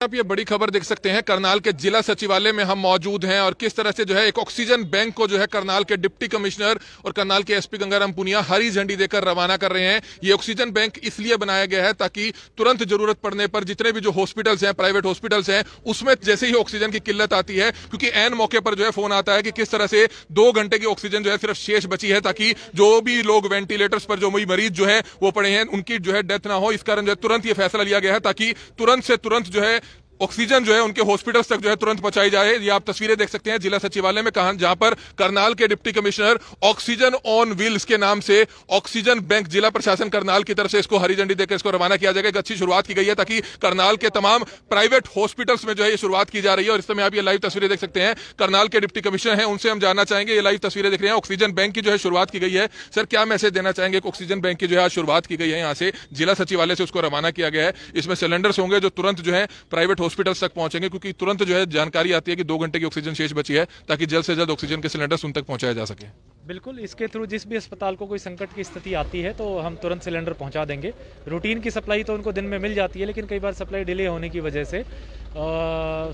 आप ये बड़ी खबर देख सकते हैं, करनाल के जिला सचिवालय में हम मौजूद हैं और किस तरह से जो है एक ऑक्सीजन बैंक को जो है करनाल के डिप्टी कमिश्नर और करनाल के एसपी गंगाराम पुनिया हरी झंडी देकर रवाना कर रहे हैं। ये ऑक्सीजन बैंक इसलिए बनाया गया है ताकि तुरंत ज़रूरत पड़ने पर जितने भी जो हॉस्पिटल्स हैं, प्राइवेट हॉस्पिटल्स हैं, उसमें जैसे ही ऑक्सीजन की किल्लत आती है, क्योंकि एन मौके पर जो है फ़ोन आता है कि किस तरह से दो घंटे की ऑक्सीजन जो है सिर्फ़ शेष बची है ताकि जो भी लोग वेंटिलेटर्स पर जो मरीज़ जो है, वो पड़े हैं, उनकी जो है डेथ ना हो। इस कारण जो है तुरंत ये फैसला लिया गया है ताकि तुरंत से तुरंत जो है ऑक्सीजन जो है उनके हॉस्पिटल्स तक जो है तुरंत पहुंचाई जाए। ये आप तस्वीरें देख सकते हैं जिला सचिवालय में कहा जहाँ पर करनाल के deputy commissioner oxygen on wheels के नाम से ऑक्सीजन बैंक जिला प्रशासन करनाल की तरफ़ से इसको हरी झंडी देकर इसको रवाना किया जाएगा। एक अच्छी शुरुआत की गई है ताकि करनाल के तमाम प्राइवेट हॉस्पिटल्स में जो है ये शुरुआत की जा रही है और इस समय आप ये लाइव तस्वीरें देख सकते हैं। करनाल के डिप्टी कमिश्नर है, उनसे हम जानना चाहेंगे। ये लाइव तस्वीरें देख रहे हैं। ऑक्सीजन बैंक की जो है शुरुआत की गई है। सर, क्या मैसेज देना चाहेंगे ऑक्सीजन बैंक की जो है शुरुआत की गई है? यहाँ से जिला सचिवालय से उसको रवाना किया गया है। इसमें सिलेंडर्स होंगे जो तुरंत जो है प्राइवेट हॉस्पिटल्स तक पहुँचेंगे क्योंकि तुरंत जो है जानकारी आती है कि दो घंटे की ऑक्सीजन शेष बची है ताकि जल्द से जल्द ऑक्सीजन के सिलेंडर उन तक पहुँचाया जा सके। बिल्कुल इसके थ्रू जिस भी अस्पताल को कोई संकट की स्थिति आती है तो हम तुरंत सिलेंडर पहुँचा देंगे। रूटीन की सप्लाई तो उनको दिन में मिल जाती है लेकिन कई बार सप्लाई डिले होने की वजह से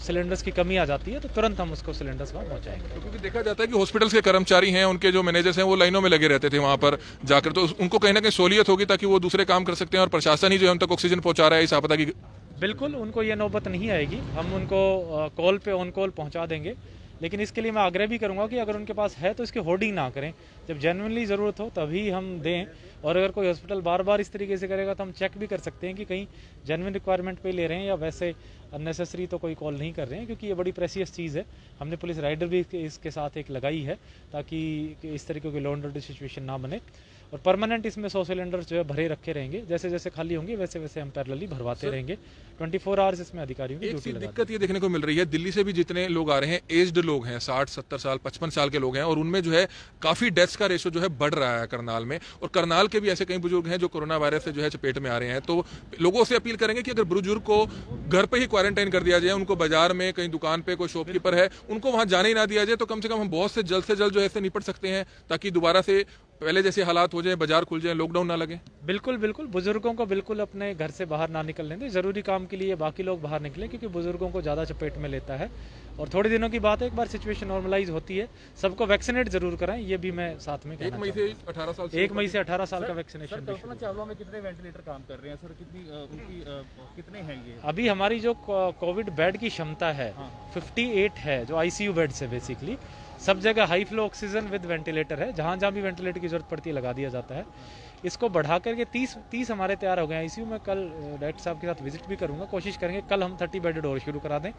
सिलेंडर्स की कमी आ जाती है तो तुरंत हम उसको सिलेंडर्स वहाँ पहुँचाएँगे। तो क्योंकि देखा जाता है कि हॉस्पिटल्स के कर्मचारी हैं उनके जो मैनेजर्स हैं वो लाइनों में लगे रहते थे वहाँ पर जाकर। तो उनको कहीं ना कहीं सहूलियत होगी ताकि वो दूसरे काम कर सकते हैं और प्रशासन ही जो है उन तक ऑक्सीजन पहुँचा रहा है इस आपदा की बिल्कुल उनको ये नौबत नहीं आएगी। हम उनको कॉल पे ऑन कॉल पहुँचा देंगे। लेकिन इसके लिए मैं आग्रह भी करूँगा कि अगर उनके पास है तो इसकी होर्डिंग ना करें। जब जेनुअनली ज़रूरत हो तभी हम दें। और अगर कोई हॉस्पिटल बार बार इस तरीके से करेगा तो हम चेक भी कर सकते हैं कि कहीं जेनुअन रिक्वायरमेंट पे ले रहे हैं या वैसे अननेसेसरी तो कोई कॉल नहीं कर रहे हैं, क्योंकि ये बड़ी प्रेसियस चीज़ है। हमने पुलिस राइडर भी इसके साथ एक लगाई है ताकि इस तरीके की लॉन्डर सिचुएशन ना बने। और परमानेंट इसमें सौ सिलेंडर जो है भरे रखे रहेंगे। जैसे जैसे खाली होंगे वैसे वैसे हम पैरेलली भरवाते रहेंगे। 24 फोर आवर्स इसमें अधिकारियों की ड्यूटी दिक्कत ये देखने को मिल रही है दिल्ली से भी जितने लोग आ रहे हैं एज्ड लोग हैं साठ सत्तर साल पचपन साल के लोग हैं और उनमें जो है काफ़ी डेथ्स का रेशो जो है बढ़ रहा है करनाल में। और करनाल के भी ऐसे कई बुज़ुर्ग हैं जो कोरोना वायरस से जो है चपेट में आ रहे हैं। तो लोगों से अपील करेंगे कि अगर बुज़ुर्ग को घर पे ही क्वारंटाइन कर दिया जाए उनको बाज़ार में कहीं दुकान पे कोई शॉपकीपर है उनको वहाँ जाने ही ना दिया जाए तो कम से कम हम बहुत से जल्द से जल्द जो है निपट सकते हैं ताकि दोबारा से पहले जैसे हालात हो जाए बाज़ार खुल जाए लॉकडाउन ना लगे। बिल्कुल बिल्कुल। बुज़ुर्गों को बिल्कुल अपने घर से बाहर ना निकलने दें। ज़रूरी काम के लिए बाकी लोग बाहर निकले क्योंकि बुज़ुर्गों को ज़्यादा चपेट में लेता है। और थोड़े दिनों की बात है एक बार सिचुएशन नॉर्मलाइज होती है। सबको वैक्सीनेट ज़रूर कराएँ ये भी मैं साथ में एक मई से अठारह साल एक मई से अठारह साल का वैक्सीनेशन चावला में कितने वेंटिलेटर काम कर रहे हैं? सर कितनी उनकी कितने हैं ये? अभी हमारी जो कोविड बेड की क्षमता है फिफ्टी हाँ। है जो आईसीयू बेड है बेसिकली सब जगह high flow oxygen with ventilator है। जहाँ जहाँ भी वेंटिलेटर की ज़रूरत पड़ती है, लगा दिया जाता है। इसको बढ़ा करके तीस तीस हमारे तैयार हो गए हैं। इसी में कल डायरेक्टर साहब के साथ विज़िट भी करूँगा। कोशिश करेंगे कल हम थर्टी बेडेड और शुरू करा दें।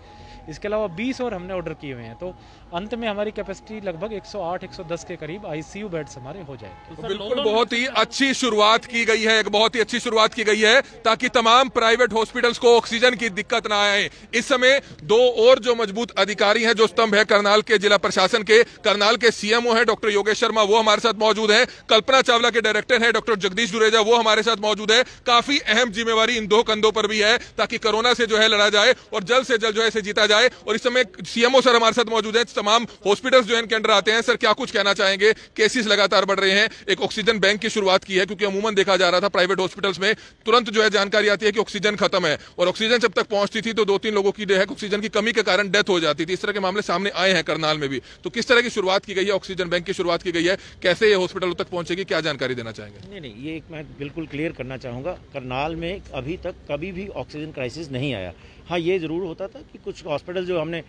इसके अलावा बीस और हमने ऑर्डर किए हुए हैं। तो अंत में हमारी कैपेसिटी लगभग 108 110 के करीब आईसीयू बेड्स हमारे हो जाएँगे। तो बिल्कुल बहुत ही अच्छी शुरुआत की गई है एक बहुत ही अच्छी शुरुआत की गई है ताकि तमाम प्राइवेट हॉस्पिटल्स को ऑक्सीजन की दिक्कत ना आए। इस समय दो और जो मज़बूत अधिकारी हैं जो स्तंभ है करनाल के जिला प्रशासन के करनाल के सीएमओ है डॉक्टर योगेश शर्मा वो हमारे साथ मौजूद है। कल्पना चावला के डायरेक्टर है डॉक्टर डॉक्टर जगदीश जुरेजा वो हमारे साथ मौजूद है। काफ़ी अहम जिम्मेवारी इन दो कंधों पर भी है, ताकि कोरोना से जो है लड़ा जाए और जल्द से जल्द जो है इसे जीता जाए। और इस समय सीएमओ सर हमारे साथ मौजूद है। तमाम हॉस्पिटल्स जो इनके अंडर आते हैं। सर, क्या कुछ कहना चाहेंगे? केसेस लगातार बढ़ रहे हैं। एक ऑक्सीजन बैंक की शुरुआत की है, क्योंकि अमूमन देखा जा रहा था प्राइवेट हॉस्पिटल्स में। तुरंत जो है जानकारी आती है कि ऑक्सीजन खत्म है। और ऑक्सीजन जब तक पहुँचती थी तो दो तीन लोगों की जो है ऑक्सीजन की कमी के कारण डेथ हो जाती थी। इस तरह के मामले सामने आए हैं करनाल में भी। तो किस तरह की शुरुआत की गई है? ऑक्सीजन बैंक की शुरुआत की गई है। कैसे ये हॉस्पिटलों तक पहुंचेगी? क्या जानकारी देना चाहेंगे? नहीं, ये एक मैं बिल्कुल क्लियर करना चाहूँगा, करनाल में अभी तक कभी भी ऑक्सीजन क्राइसिस नहीं आया। हाँ ये ज़रूर होता था कि कुछ हॉस्पिटल जो हमने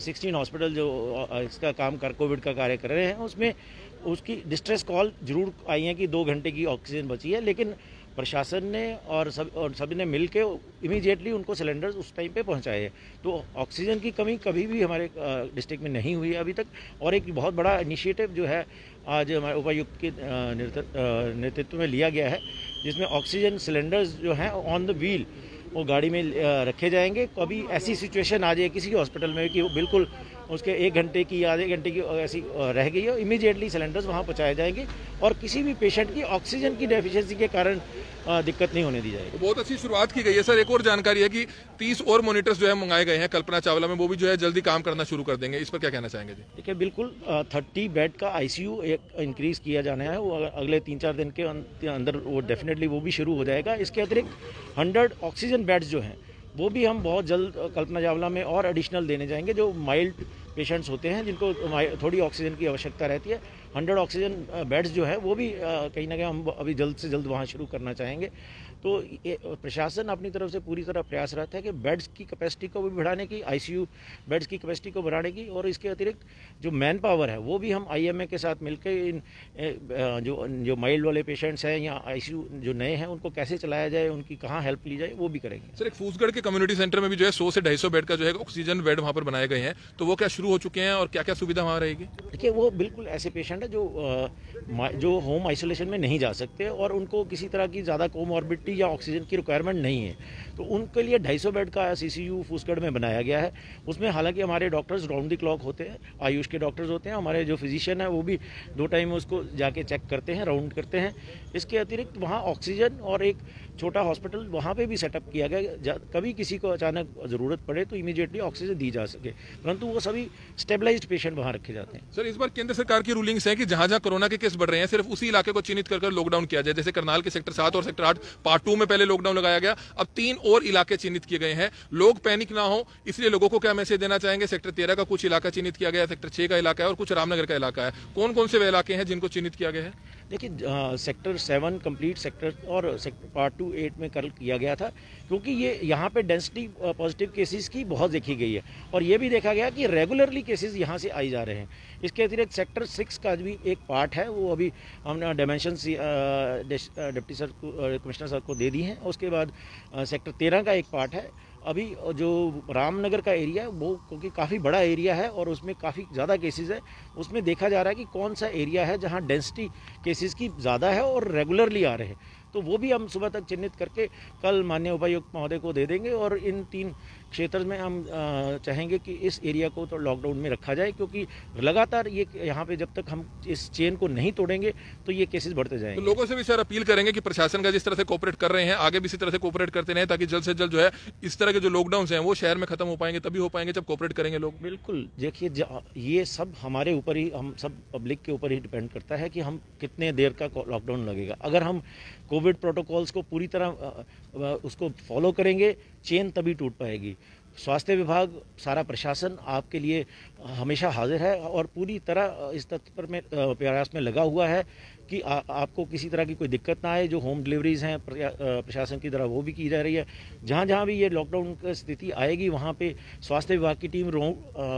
सिक्सटीन हॉस्पिटल जो इसका काम कर कोविड का कार्य कर रहे हैं, उसमें उसकी डिस्ट्रेस कॉल ज़रूर आई है कि दो घंटे की ऑक्सीजन बची है, लेकिन प्रशासन ने और सब, और सभी ने मिल के इमीजिएटली उनको सिलेंडर उस टाइम पे पहुँचाए हैं। तो ऑक्सीजन की कमी कभी भी हमारे डिस्ट्रिक्ट में नहीं हुई है अभी तक, और एक बहुत बड़ा इनिशिएटिव जो है आज हमारे उपायुक्त के नेतृत्व में लिया गया है, जिसमें ऑक्सीजन सिलेंडर्स जो हैं ऑन द व्हील वो गाड़ी में रखे जाएँगे। कभी ऐसी सिचुएशन आ जाए किसी हॉस्पिटल में कि वो बिल्कुल उसके एक घंटे की आधे घंटे की ऐसी रह गई है इमीडिएटली सिलेंडर्स वहाँ पहुँचाए जाएँगे और किसी भी पेशेंट की ऑक्सीजन की डेफिशिएंसी के कारण दिक्कत नहीं होने दी जाएगी। तो बहुत अच्छी शुरुआत की गई है सर। एक और जानकारी है कि 30 और मोनिटर्स जो है मंगाए गए हैं कल्पना चावला में। वो भी जो है जल्दी काम करना शुरू कर देंगे। इस पर क्या कहना चाहेंगे जी? देखिए बिल्कुल थर्टी बेड का आईसीयू एक इंक्रीज किया जाना है। वो अगले तीन चार दिन के अंदर वो डेफिनेटली वो भी शुरू हो जाएगा। इसके अतिरिक्त हंड्रेड ऑक्सीजन बेड्स जो हैं वो भी हम बहुत जल्द कल्पना चावला में और एडिशनल देने जाएँगे, जो माइल्ड पेशेंट्स होते हैं, जिनको थोड़ी ऑक्सीजन की आवश्यकता रहती है। हंड्रेड ऑक्सीजन बेड्स जो है, वो भी कहीं ना कहीं हम अभी जल्द से जल्द वहाँ शुरू करना चाहेंगे। तो प्रशासन अपनी तरफ़ से पूरी तरह प्रयासरत है कि बेड्स की कैपेसिटी को भी बढ़ाने की आईसीयू बेड्स की कैपेसिटी को बढ़ाने की और इसके अतिरिक्त जो मैन पावर है वो भी हम आईएमए के साथ मिलकर इन जो जो माइल्ड वाले पेशेंट्स हैं या आईसीयू जो नए हैं उनको कैसे चलाया जाए उनकी कहाँ हेल्प ली जाए वो भी करेंगे। सर एक फूसगढ़ के कम्युनिटी सेंटर में भी जो है सौ से ढाई बेड का जो है ऑक्सीजन बेड वहाँ पर बनाए गए हैं। तो वो क्या शुरू हो चुके हैं और क्या क्या सुविधा वहाँ रहेगी? देखिए वो बिल्कुल ऐसे पेशेंट है जो जो होम आइसोलेशन में नहीं जा सकते और उनको किसी तरह की ज़्यादा कोमॉर्बिडिटी या ऑक्सीजन की रिक्वायरमेंट नहीं है। तो उनके लिए 250 बेड का सी सी फूसगढ़ में बनाया गया है। उसमें हालाँकि हमारे डॉक्टर्स राउंड द क्लॉक होते हैं, आयुष के डॉक्टर्स होते हैं, हमारे जो फिजिशियन है, वो भी दो टाइम उसको जाके चेक करते हैं राउंड करते हैं। इसके अतिरिक्त वहाँ ऑक्सीजन और एक छोटा हॉस्पिटल वहाँ पे भी सेटअप किया गया कभी किसी को अचानक ज़रूरत पड़े तो इमीडिएटली ऑक्सीजन दी जा सके। परंतु वो सभी स्टेबलाइज्ड पेशेंट वहाँ रखे जाते हैं। सर इस बार केंद्र सरकार की रूलिंग्स है कि जहाँ जहाँ कोरोना के केस बढ़ रहे हैं सिर्फ़ उसी इलाके को चिन्हित कर लॉकडाउन किया जाए जैसे करनाल के सेक्टर सात और सेक्टर आठ पार्ट टू में पहले लॉकडाउन लगाया गया अब तीन और इलाके चिन्हित किए गए हैं। लोग पैनिक ना हो इसलिए लोगों को क्या मैसेज देना चाहेंगे? सेक्टर तेरह का कुछ इलाका चिन्हित किया गया है सेक्टर छह का इलाका है और कुछ रामनगर का इलाका है। कौन कौन से वे इलाके हैं जिनको चिन्हित किया गया है? देखिए सेक्टर सेवन कंप्लीट सेक्टर और सेक्टर पार्ट टू एट में कल किया गया था, क्योंकि ये यहाँ पे डेंसिटी पॉजिटिव केसेस की बहुत देखी गई है। और ये भी देखा गया कि रेगुलरली केसेस यहाँ से आई जा रहे हैं। इसके अतिरिक्त सेक्टर सिक्स का भी एक पार्ट है, वो अभी हमने dimension deputy sir commissioner sir को दे दी हैं। उसके बाद सेक्टर तेरह का एक पार्ट है। अभी जो रामनगर का एरिया है, वो क्योंकि काफ़ी बड़ा एरिया है और उसमें काफ़ी ज़्यादा केसेस है, उसमें देखा जा रहा है कि कौन सा एरिया है जहाँ डेंसिटी केसेस की ज़्यादा है और रेगुलरली आ रहे हैं। तो वो भी हम सुबह तक चिन्हित करके कल माननीय उपायुक्त महोदय को दे देंगे और इन तीन क्षेत्र में हम चाहेंगे कि इस एरिया को तो लॉकडाउन में रखा जाए क्योंकि लगातार ये यहाँ पे जब तक हम इस चेन को नहीं तोड़ेंगे तो ये केसेस बढ़ते जाएँगे। तो लोगों से भी सर अपील करेंगे कि प्रशासन का जिस तरह से कोऑपरेट कर रहे हैं आगे भी इसी तरह से कोऑपरेट करते रहें ताकि जल्द से जल्द जो है इस तरह के जो लॉकडाउन हैं वो शहर में खत्म हो पाएँगे तभी हो पाएँगे जब कोऑपरेट करेंगे लोग। बिल्कुल देखिए ये सब हमारे ऊपर ही हम सब पब्लिक के ऊपर ही डिपेंड करता है कि हम कितने देर का लॉकडाउन लगेगा। अगर हम कोविड प्रोटोकॉल्स को पूरी तरह उसको फॉलो करेंगे, चेन तभी टूट पाएगी। स्वास्थ्य विभाग, सारा प्रशासन आपके लिए हमेशा हाजिर है और पूरी तरह इस तत्पर में प्रयास में लगा हुआ है कि आ, आपको किसी तरह की कोई दिक्कत ना आए जो होम डिलीवरीज हैं प्रशासन की तरह वो भी की जा रही है। जहाँ जहाँ भी ये लॉकडाउन की स्थिति आएगी वहाँ पे स्वास्थ्य विभाग की team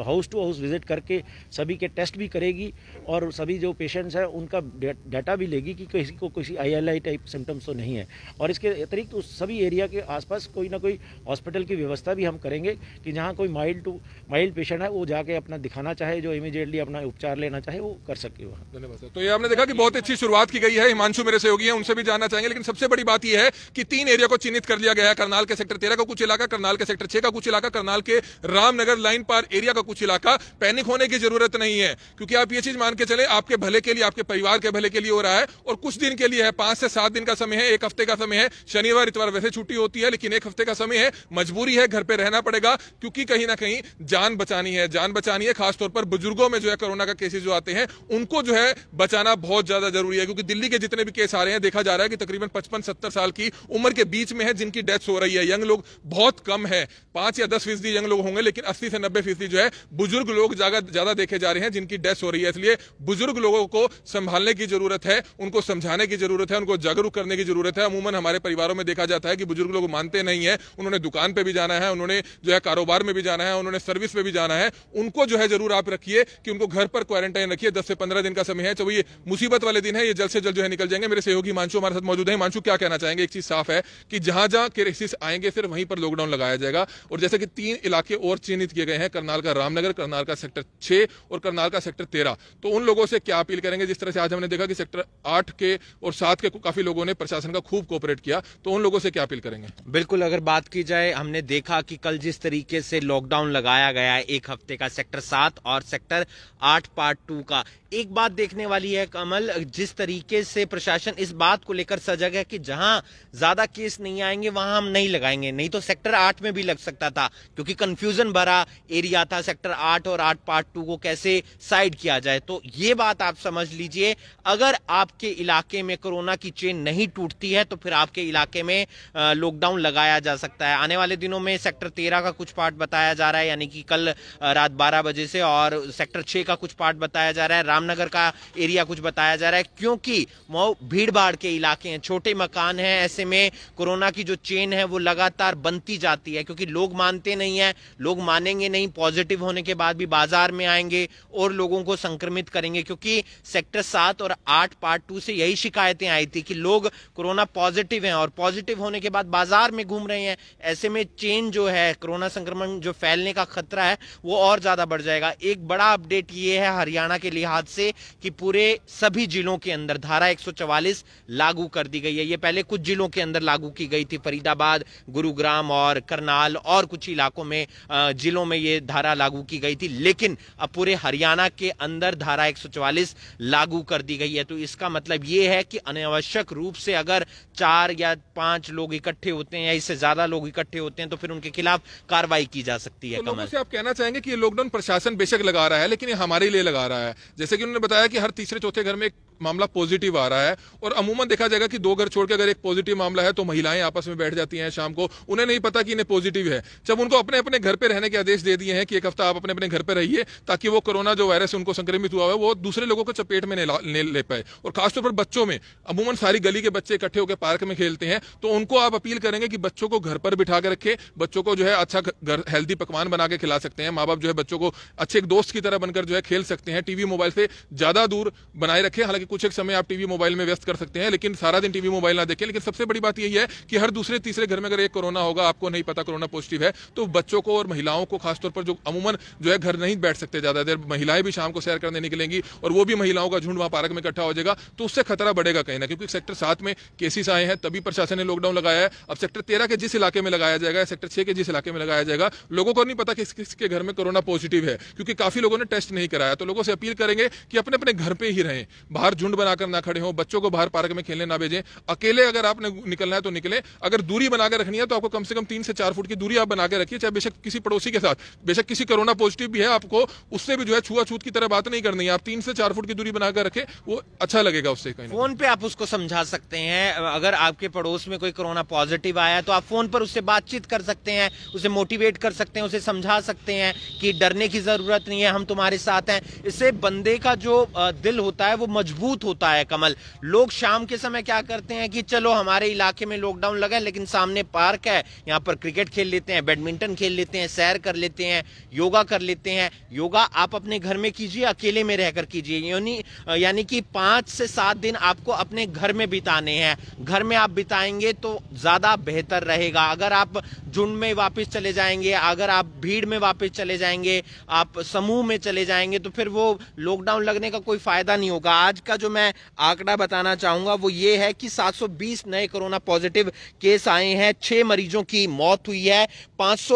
house to house visit करके सभी के टेस्ट भी करेगी और सभी जो पेशेंट्स हैं उनका डाटा भी लेगी कि किसी को किसी आईएलआई टाइप सिम्टम्स तो नहीं है। और इसके अतिरिक्त उस सभी एरिया के आसपास कोई ना कोई हॉस्पिटल की व्यवस्था भी हम करेंगे कि जहाँ कोई माइल्ड टू माइल्ड पेशेंट है वो जाके अपना दिखाना चाहे जो इमीडिएटली अपना उपचार लेना चाहे वो कर सके वहाँ। धन्यवाद तो ये आपने देखा कि बहुत अच्छी शुरुआत की गई है, हिमांशु मेरे सहयोगी हैं, उनसे भी जानना चाहेंगे, लेकिन सबसे बड़ी बात यह है कि तीन एरिया को चिन्हित कर लिया गया है, करनाल के सेक्टर तेरह का कुछ इलाका, करनाल के सेक्टर छह का कुछ इलाका, करनाल के रामनगर लाइन पार एरिया का कुछ इलाका। पैनिक होने की ज़रूरत नहीं है, क्योंकि आप ये चीज़ मान के चले, आपके भले के लिए, आपके परिवार के भले के लिए हो रहा है, और कुछ दिन के लिए है, पाँच से सात दिन का समय है, एक हफ़्ते का समय है, शनिवार, इतवार वैसे छुट्टी होती है, लेकिन एक हफ़्ते का समय है, मजबूरी है, घर पर रहना पड़ेगा, क्योंकि कहीं ना कहीं जान बचानी है, जान बचानी है, खासतौर पर बुज़ुर्गों में जो है कोरोना का केसेस जो आते हैं, उनको जो है बचाना बहुत ज़्यादा ज़रूरी है, क्योंकि दिल्ली के जितने भी केस आ रहे हैं, देखा जा रहा है कि तकरीबन पचपन, सत्तर साल की उम्र के बीच में है, जिनकी डेथ हो रही है। यंग लोग बहुत कम है। पाँच या दस फ़ीसदी यंग लोग होंगे, लेकिन अस्सी से नब्बे फ़ीसदी जो है, बुज़ुर्ग लोग ज़्यादा देखे जा रहे हैं, जिनकी डेथ हो रही है। इसलिए बुज़ुर्ग लोगों को संभालने की ज़रूरत है, उनको समझाने की ज़रूरत है, उनको जागरूक करने की ज़रूरत है। अमूमन हमारे परिवारों में देखा जाता है कि बुज़ुर्ग लोग मानते नहीं है। उन्होंने दुकान पर भी जाना है, उन्होंने जो है कारोबार में भी जाना है, उन्होंने सर्विस में भी जाना है। उनको जो है ज़रूर आप रखिए कि उनको घर पर क्वारंटाइन रखिए। दस से पंद्रह दिन का समय है ये मुसीबत वाले दिन ये जल्द से जल्द जो है निकल जाएँगे। मेरे सहयोगी मांशु हमारे साथ मौजूद है। मांशु क्या कहना चाहेंगे? एक चीज़ साफ़ है कि जहाँ जहाँ केसेस आएँगे सिर्फ़ वहीं पर लॉकडाउन लगाया जाएगा। और जैसे कि तीन इलाके और चिन्हित किए गए हैं, करनाल का रामनगर, करनाल का सेक्टर छह और करनाल का सेक्टर तेरह। तो उन लोगों से क्या अपील करेंगे? जिस तरह से आज हमने देखा कि सेक्टर आठ के और सात के काफ़ी लोगों ने प्रशासन का खूब कोऑपरेट किया तो उन लोगों से क्या अपील करेंगे? बिल्कुल, अगर बात की जाए, हमने देखा कि कल जिस तरीके से लॉकडाउन लगाया गया है, एक हफ़्ते का सेक्टर सात और सेक्टर आठ पार्ट टू का। एक बात देखने वाली है, कमल, जिस जिस तरीके से प्रशासन इस बात को लेकर सजग है कि जहाँ ज़्यादा केस नहीं आएँगे, वहाँ हम नहीं लगाएँगे। नहीं तो सेक्टर आठ में भी लग सकता था, क्योंकि कंफ्यूजन भरा एरिया था सेक्टर आठ और आठ पार्ट टू को कैसे साइड किया जाए। तो ये बात आप समझ लीजिए, अगर आपके इलाके में कोरोना की चेन नहीं टूटती है तो फिर आपके इलाके में लॉकडाउन लगाया जा सकता है। आने वाले दिनों में सेक्टर तेरह का कुछ पार्ट बताया जा रहा है, यानी कि कल रात बारह बजे से, और सेक्टर छह का कुछ पार्ट बताया जा रहा है। रामनगर का एरिया कुछ बताया जा रहा है। क्योंकि भीड़ भाड़ के इलाके हैं, छोटे मकान हैं, ऐसे में कोरोना की जो चेन है, वो लगातार बनती जाती है, क्योंकि लोग मानते नहीं है, लोग मानेंगे नहीं पॉजिटिव होने के बाद भी बाज़ार में आएँगे और लोगों को संक्रमित करेंगे, क्योंकि सेक्टर सात और आठ पार्ट टू से यही शिकायतें आई थी कि लोग कोरोना पॉजिटिव हैं और पॉजिटिव होने के बाद बाज़ार में घूम रहे हैं। ऐसे में चेन जो है, कोरोना संक्रमण जो फैलने का खतरा है, वो और ज़्यादा बढ़ जाएगा। एक बड़ा अपडेट ये है हरियाणा के लिहाज से कि पूरे सभी जिलों के अंदर धारा 144 लागू कर दी गई है। ये पहले कुछ जिलों के अंदर लागू की गई थी फरीदाबाद गुरुग्राम और करनाल और कुछ इलाकों में जिलों में ये धारा लागू की गई थी। लेकिन अब पूरे हरियाणा के अंदर धारा 144 लागू कर दी गई है। तो इसका मतलब ये है कि अनावश्यक रूप से अगर चार या पाँच लोग इकट्ठे होते हैं या इससे ज़्यादा लोग इकट्ठे होते हैं तो फिर उनके खिलाफ कार्रवाई की जा सकती है तो कमल। से आप कहना चाहेंगे कि लॉकडाउन प्रशासन बेशक लगा रहा है लेकिन ये हमारे लिए लगा रहा है। जैसे कि उन्होंने बताया कि हर तीसरे चौथे घर में मामला पॉजिटिव आ रहा है और अमूमन देखा जाएगा कि दो घर छोड़ के अगर एक पॉजिटिव मामला है तो महिलाएँ आपस में बैठ जाती हैं शाम को। उन्हें नहीं पता कि इन्हें पॉजिटिव है। जब उनको अपने अपने घर पर रहने के आदेश दे दिए हैं कि एक हफ़्ता आप अपने अपने घर पर रहिए, ताकि वो कोरोना जो वायरस उनको संक्रमित हुआ है, वो दूसरे लोगों को चपेट में नहीं ले पाए। और खासतौर पर बच्चों में, अमूमन सारी गली के बच्चे इकट्ठे होकर पार्क में खेलते हैं तो उनको आप अपील करेंगे कि बच्चों को घर पर बिठा कर रखे। बच्चों को जो है अच्छा घर हेल्दी पकवान बना के खिला सकते हैं। माँ बाप जो है बच्चों को अच्छे एक दोस्त की तरह बनकर जो है खेल सकते हैं। टीवी, मोबाइल से ज़्यादा दूर बनाए रखे। हालाँकि कुछ एक समय आप टीवी मोबाइल में व्यस्त कर सकते हैं, लेकिन सारा दिन टीवी मोबाइल ना देखें। लेकिन सबसे बड़ी बात यही है कि हर दूसरे, तीसरे घर में अगर एक कोरोना होगा, आपको नहीं पता कोरोना पॉजिटिव है तो बच्चों को और महिलाओं को खासतौर पर जो अमूमन जो है घर नहीं बैठ सकते ज़्यादा देर। महिलाएँ भी शाम को सैर करने निकलेंगी और वो भी महिलाओं का झुंड वहाँ पार्क में इकट्ठा हो जाएगा तो उससे खतरा बढ़ेगा कहीं ना क्योंकि सेक्टर सात में केसेस आए हैं, तभी प्रशासन ने लॉकडाउन लगाया है। अब सेक्टर तेरह के जिस इलाके में लगाया जाएगा, सेक्टर छह के जिस इलाके में लगाया जाएगा, लोगों को नहीं पता कि किसके घर में कोरोना पॉजिटिव है, क्योंकि काफ़ी लोगों ने टेस्ट नहीं कराया। तो लोगों से अपील करेंगे कि अपने अपने घर पे ही रहें। बाहर झुंड बनाकर ना खड़े हो, बच्चों को बाहर पार्क में खेलने ना भेजें। अकेले अगर आपने निकलना है तो निकले। अगर दूरी बनाकर रखनी है तो आपको कम से कम तीन से चार फुट की दूरी आप बनाकर रखिए, चाहे बेशक किसी पड़ोसी के साथ। बेशक किसी कोरोना पॉजिटिव भी है आपको, उससे भी जो है छुआछूत की तरह बात नहीं करनी है। आप तीन से चार फुट की दूरी बनाकर रखे, वो अच्छा लगेगा उससे कहीं फ़ोन पे आप उसको समझा सकते हैं। अगर आपके पड़ोस में कोई कोरोना पॉजिटिव आया तो आप फ़ोन पर उससे बातचीत कर सकते हैं, उसे मोटिवेट कर सकते हैं, उसे समझा सकते हैं कि डरने की ज़रूरत नहीं है, हम तुम्हारे साथ हैं। इससे बंदे का जो दिल होता है, वो मज़बूत होता है कमल। लोग शाम के समय क्या करते हैं कि चलो, हमारे इलाके में लॉकडाउन लगा है लेकिन सामने पार्क है। यहाँ पर क्रिकेट खेल लेते हैं बैडमिंटन खेल लेते हैं, सैर कर लेते हैं, योगा कर लेते हैं। योगा आप अपने घर में कीजिए, अकेले में रहकर कीजिए। यानी यानी कि पाँच से सात दिन आपको अपने घर में बिताने हैं। घर में आप बिताएँगे तो ज़्यादा बेहतर रहेगा। अगर आप झुंड में वापस चले जाएँगे, अगर आप भीड़ में वापस चले जाएँगे, आप समूह में चले जाएँगे तो फिर वो लॉकडाउन लगने का कोई फ़ायदा नहीं होगा। आज का जो मैं आंकड़ा बताना चाहूँगा, वो ये है कि 720 नए कोरोना पॉजिटिव केस आए हैं। छह मरीजों की मौत हुई है। पाँच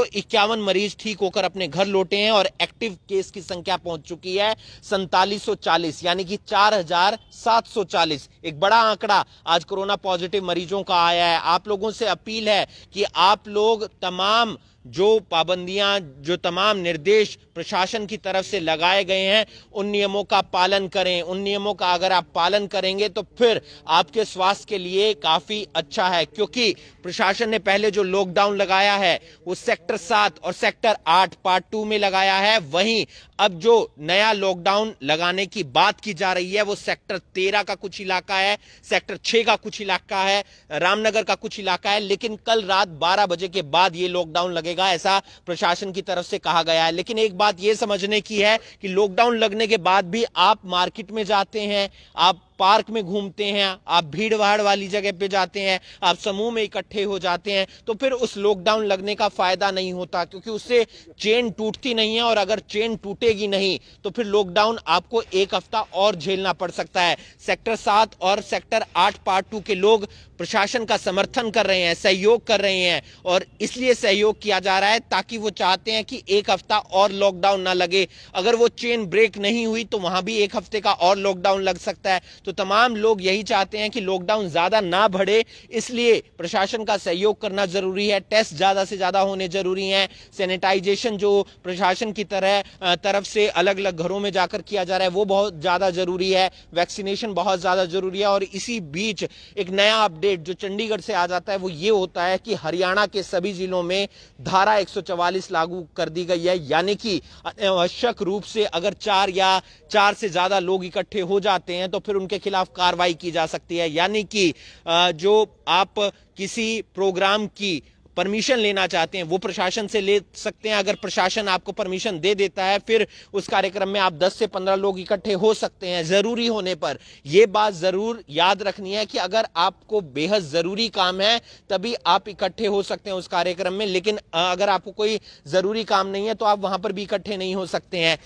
मरीज़ ठीक होकर अपने घर लौटे हैं और एक्टिव केस की संख्या पहुँच चुकी है सैतालीस यानी कि 4740 एक बड़ा आंकड़ा आज कोरोना पॉजिटिव मरीजों का आया है। आप लोगों से अपील है कि आप लोग तमाम जो पाबंदियाँ, जो तमाम निर्देश प्रशासन की तरफ़ से लगाए गए हैं, उन नियमों का पालन करें। उन नियमों का अगर आप पालन करेंगे तो फिर आपके स्वास्थ्य के लिए काफ़ी अच्छा है, क्योंकि प्रशासन ने पहले जो लॉकडाउन लगाया है, वो सेक्टर सात और सेक्टर आठ पार्ट टू में लगाया है। वहीं अब जो नया लॉकडाउन लगाने की बात की जा रही है, वो सेक्टर तेरह का कुछ इलाका है सेक्टर छह का कुछ इलाका है, रामनगर का कुछ इलाका है, लेकिन कल रात बारह बजे के बाद ये लॉकडाउन लगेगा, ऐसा प्रशासन की तरफ़ से कहा गया है। लेकिन एक बात यह समझने की है कि लॉकडाउन लगने के बाद भी आप मार्केट में जाते हैं, आप पार्क में घूमते हैं, आप भीड़ भाड़ वाली जगह पे जाते हैं, आप समूह में इकट्ठे हो जाते हैं तो फिर उस लॉकडाउन लगने का फ़ायदा नहीं होता, क्योंकि उससे चेन टूटती नहीं है और अगर चेन टूटेगी नहीं तो फिर लॉकडाउन आपको एक हफ़्ता और झेलना पड़ सकता है। सेक्टर सात और सेक्टर आठ पार्ट टू के लोग प्रशासन का समर्थन कर रहे हैं, सहयोग कर रहे हैं और इसलिए सहयोग किया जा रहा है ताकि वो चाहते हैं कि एक हफ़्ता और लॉकडाउन ना लगे। अगर वो चेन ब्रेक नहीं हुई तो वहाँ भी एक हफ़्ते का और लॉकडाउन लग सकता है। तो तमाम लोग यही चाहते हैं कि लॉकडाउन ज़्यादा ना बढ़े, इसलिए प्रशासन का सहयोग करना ज़रूरी है। टेस्ट ज़्यादा से ज़्यादा होने ज़रूरी है। सैनिटाइजेशन जो प्रशासन की तरह तरफ़ से अलग अलग घरों में जाकर किया जा रहा है, वो बहुत ज़्यादा ज़रूरी है। वैक्सीनेशन बहुत ज़्यादा ज़रूरी है और इसी बीच एक नया अपडेट जो चंडीगढ़ से आ जाता है, वो ये होता है कि हरियाणा के सभी जिलों में धारा 144 लागू कर दी गई है। यानी कि आवश्यक रूप से अगर चार या चार से ज़्यादा लोग इकट्ठे हो जाते हैं तो फिर उनके खिलाफ कार्रवाई की जा सकती है। यानी कि जो आप किसी प्रोग्राम की परमिशन लेना चाहते हैं, वो प्रशासन से ले सकते हैं। अगर प्रशासन आपको परमिशन दे देता है, फिर उस कार्यक्रम में आप 10 से 15 लोग इकट्ठे हो सकते हैं, ज़रूरी होने पर। यह बात ज़रूर याद रखनी है कि अगर आपको बेहद ज़रूरी काम है, तभी आप इकट्ठे हो सकते हैं उस कार्यक्रम में, लेकिन अगर आपको कोई ज़रूरी काम नहीं है तो आप वहाँ पर भी इकट्ठे नहीं हो सकते हैं।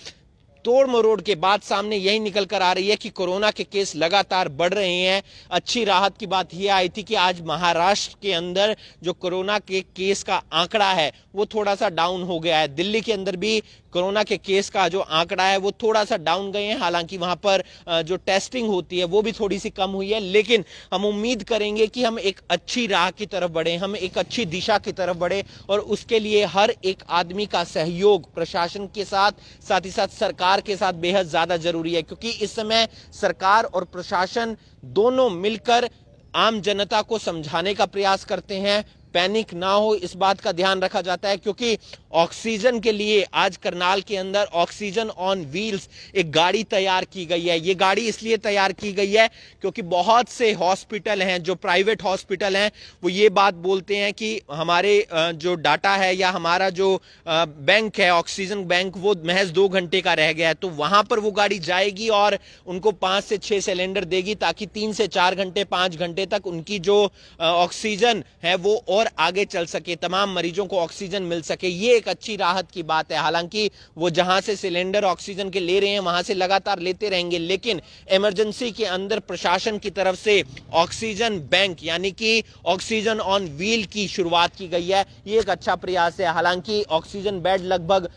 तोड़ मरोड़ के बाद सामने यही निकल कर आ रही है कि कोरोना के केस लगातार बढ़ रहे हैं। अच्छी राहत की बात यह आई थी कि आज महाराष्ट्र के अंदर जो कोरोना के केस का आंकड़ा है, वो थोड़ा सा डाउन हो गया है। दिल्ली के अंदर भी कोरोना के केस का जो आंकड़ा है, वो थोड़ा सा डाउन गए हैं। हालाँकि वहाँ पर जो टेस्टिंग होती है, वो भी थोड़ी सी कम हुई है। लेकिन हम उम्मीद करेंगे कि हम एक अच्छी राह की तरफ़ बढ़े, हम एक अच्छी दिशा की तरफ़ बढ़े और उसके लिए हर एक आदमी का सहयोग प्रशासन के साथ साथ ही साथ सरकार के साथ बेहद ज़्यादा ज़रूरी है, क्योंकि इस समय सरकार और प्रशासन दोनों मिलकर आम जनता को समझाने का प्रयास करते हैं। पैनिक ना हो, इस बात का ध्यान रखा जाता है क्योंकि ऑक्सीजन के लिए आज करनाल के अंदर ऑक्सीजन ऑन व्हील्स एक गाड़ी तैयार की गई है। ये गाड़ी इसलिए तैयार की गई है क्योंकि बहुत से हॉस्पिटल हैं, जो प्राइवेट हॉस्पिटल हैं, वो ये बात बोलते हैं कि हमारे जो डाटा है या हमारा जो बैंक है, ऑक्सीजन बैंक, वो महज दो घंटे का रह गया है। तो वहाँ पर वो गाड़ी जाएगी और उनको पाँच से छह सिलेंडर देगी ताकि तीन से चार घंटे, पाँच घंटे तक उनकी जो ऑक्सीजन है वो और आगे चल सके, तमाम मरीजों को ऑक्सीजन मिल सके, ये एक अच्छी राहत की बात है। हालाँकि वो जहाँ से सिलेंडर ऑक्सीजन के ले रहे हैं, वहाँ से लगातार लेते रहेंगे, लेकिन इमरजेंसी के अंदर प्रशासन की तरफ़ से ऑक्सीजन बैंक, यानी कि ऑक्सीजन ऑन व्हील की शुरुआत की गई है। ये एक अच्छा प्रयास है। हालाँकि ऑक्सीजन बेड लगभग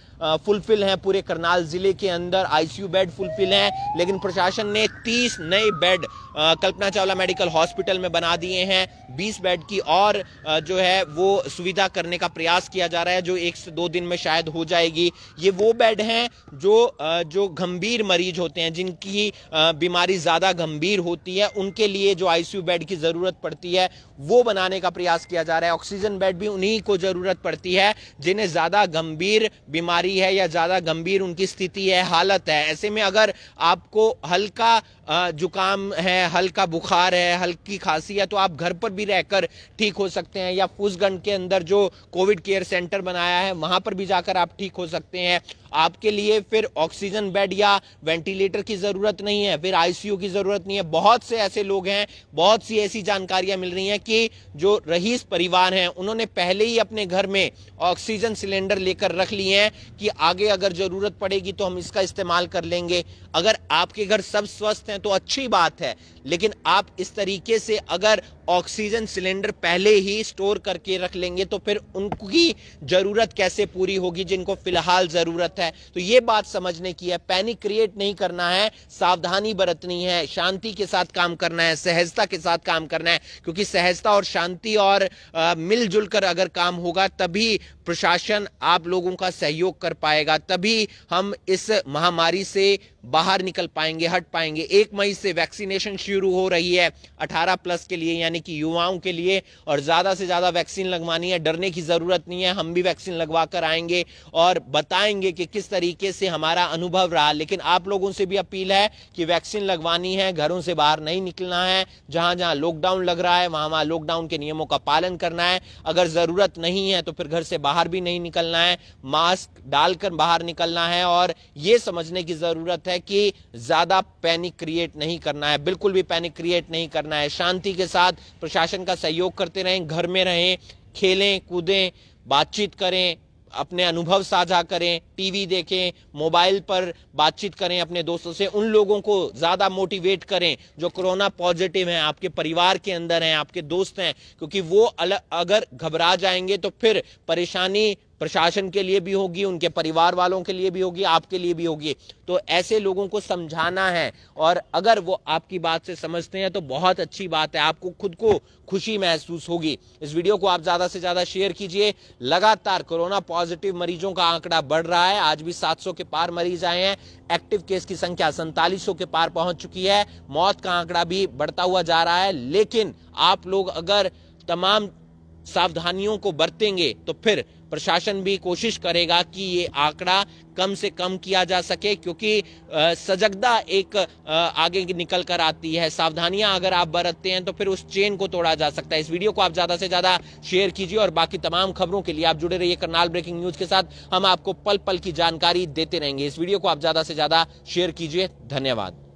फुलफिल हैं पूरे करनाल ज़िले के अंदर। आईसीयू बेड फुलफिल हैं, लेकिन प्रशासन ने 30 नए bed Kalpana Chawla medical hospital में बना दिए हैं। 20 बेड की और जो है, वो सुविधा करने का प्रयास किया जा रहा है, जो एक से दो दिन में शायद हो जाएगी। ये वो बेड हैं जो जो गंभीर मरीज़ होते हैं, जिनकी बीमारी ज़्यादा गंभीर होती है, उनके लिए जो आईसीयू बेड की ज़रूरत पड़ती है वो बनाने का प्रयास किया जा रहा है। ऑक्सीजन बेड भी उन्हीं को ज़रूरत पड़ती है जिन्हें ज़्यादा गंभीर बीमारी है या ज़्यादा गंभीर उनकी स्थिति है, हालत है। ऐसे में अगर आपको हल्का जुकाम है, हल्का बुखार है, हल्की खांसी है तो आप घर पर भी रहकर ठीक हो सकते हैं या फूसगंज के अंदर जो कोविड केयर सेंटर बनाया है, वहाँ पर भी जाकर आप ठीक हो सकते हैं। आपके लिए फिर ऑक्सीजन बेड या वेंटिलेटर की ज़रूरत नहीं है, फिर आईसीयू की ज़रूरत नहीं है। बहुत से ऐसे लोग हैं, बहुत सी ऐसी जानकारियाँ मिल रही हैं कि जो रईस परिवार हैं, उन्होंने पहले ही अपने घर में ऑक्सीजन सिलेंडर लेकर रख लिए हैं कि आगे अगर ज़रूरत पड़ेगी तो हम इसका इस्तेमाल कर लेंगे। अगर आपके घर सब स्वस्थ हैं तो अच्छी बात है, लेकिन आप इस तरीके से अगर ऑक्सीजन सिलेंडर पहले ही स्टोर करके रख लेंगे तो फिर उनकी ज़रूरत कैसे पूरी होगी जिनको फ़िलहाल ज़रूरत है? तो ये बात समझने की है। पैनिक क्रिएट नहीं करना है, सावधानी बरतनी है, शांति के साथ काम करना है, सहजता के साथ काम करना है, क्योंकि सहजता और शांति और मिलजुल कर अगर काम होगा, तभी प्रशासन आप लोगों का सहयोग कर पाएगा, तभी हम इस महामारी से बाहर निकल पाएँगे, हट पाएँगे। एक मई से वैक्सीनेशन शुरू हो रही है 18 प्लस के लिए, यानी कि युवाओं के लिए और ज़्यादा से ज़्यादा वैक्सीन लगवानी है। डरने की ज़रूरत नहीं है। हम भी वैक्सीन लगवा कर आएँगे और बताएँगे कि किस तरीके से हमारा अनुभव रहा। लेकिन आप लोगों से भी अपील है कि वैक्सीन लगवानी है, घरों से बाहर नहीं निकलना है। जहाँ जहाँ लॉकडाउन लग रहा है, वहाँ वहाँ लॉकडाउन के नियमों का पालन करना है। अगर ज़रूरत नहीं है तो फिर घर से बाहर भी नहीं निकलना है। मास्क डालकर बाहर निकलना है और ये समझने की ज़रूरत है कि ज़्यादा पैनिक क्रिएट नहीं करना है। बिल्कुल भी पैनिक क्रिएट नहीं करना है। शांति के साथ प्रशासन का सहयोग करते रहें, घर में रहें, खेलें, कूदें, बातचीत करें, अपने अनुभव साझा करें, टीवी देखें, मोबाइल पर बातचीत करें अपने दोस्तों से, उन लोगों को ज़्यादा मोटिवेट करें जो कोरोना पॉजिटिव हैं, आपके परिवार के अंदर हैं, आपके दोस्त हैं, क्योंकि वो अलग अगर घबरा जाएँगे तो फिर परेशानी प्रशासन के लिए भी होगी, उनके परिवार वालों के लिए भी होगी, आपके लिए भी होगी। तो ऐसे लोगों को समझाना है और अगर वो आपकी बात से समझते हैं तो बहुत अच्छी बात है, आपको खुद को खुशी महसूस होगी। इस वीडियो को आप ज़्यादा से ज़्यादा शेयर कीजिए। लगातार कोरोना पॉजिटिव मरीजों का आंकड़ा बढ़ रहा है, आज भी 700 के पार मरीज़ आए हैं। एक्टिव केस की संख्या सैंतालीस के पार पहुँच चुकी है, मौत का आंकड़ा भी बढ़ता हुआ जा रहा है। लेकिन आप लोग अगर तमाम सावधानियों को बरतेंगे तो फिर प्रशासन भी कोशिश करेगा कि ये आंकड़ा कम से कम किया जा सके, क्योंकि सजगता एक आगे निकल कर आती है। सावधानियाँ अगर आप बरतते हैं तो फिर उस चेन को तोड़ा जा सकता है। इस वीडियो को आप ज़्यादा से ज़्यादा शेयर कीजिए और बाकी तमाम खबरों के लिए आप जुड़े रहिए करनाल ब्रेकिंग न्यूज़ के साथ। हम आपको पल पल की जानकारी देते रहेंगे। इस वीडियो को आप ज़्यादा से ज़्यादा शेयर कीजिए। धन्यवाद।